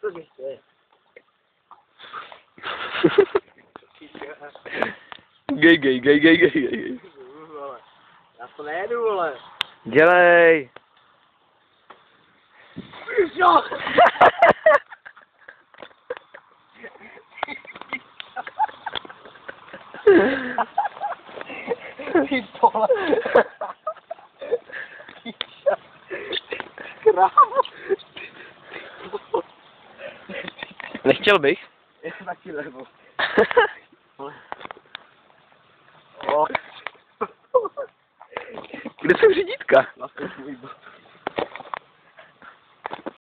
to říšte. Gej, gej, gej, gej, gej, gej. Já to nejedu, vole. Dělej. Jo! Ty vole. Krávo. Nechtěl bych. Já taky levo. O. Kde jsou řídítka? Vlastně.